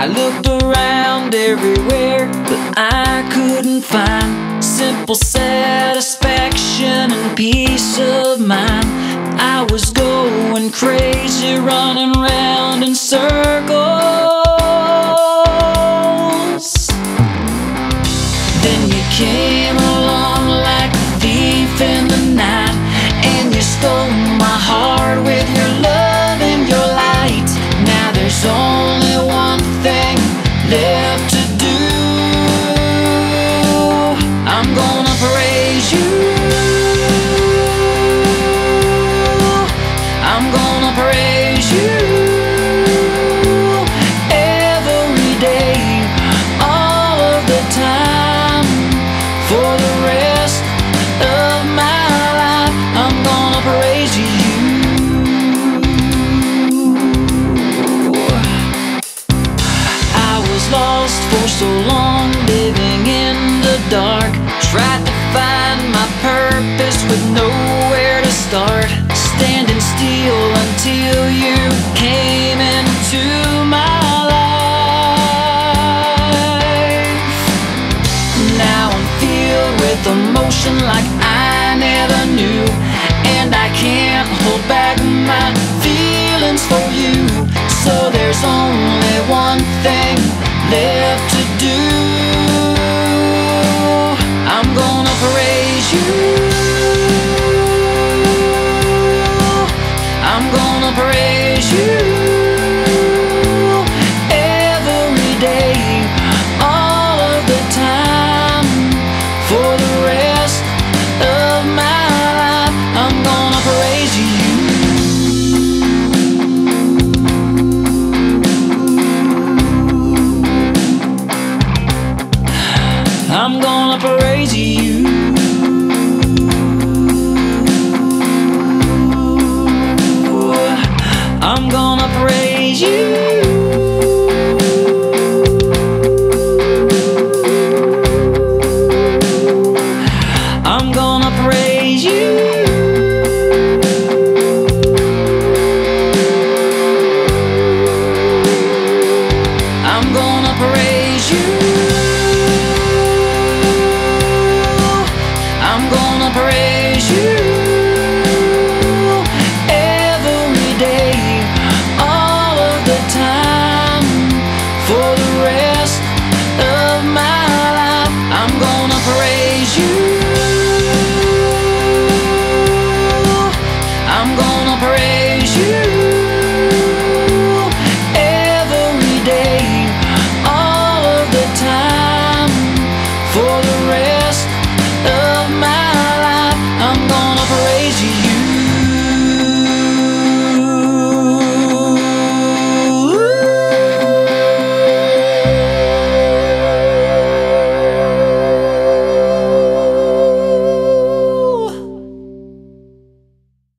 I looked around everywhere, but I couldn't find simple satisfaction and peace of mind. I was going crazy, running round in circles. Then you came along like a thief in the night, and you stole my heart with your love and your light. Now there's only praise you. I'm gonna praise you every day, all of the time, for the rest of my life. I'm gonna praise you. I was lost for so long, living in the dark. Tried to find my purpose with nowhere to start. Standing still until you came into my life. Now I'm filled with emotion like I never knew. And I can't hold back my feelings for you. So there's only crazy you.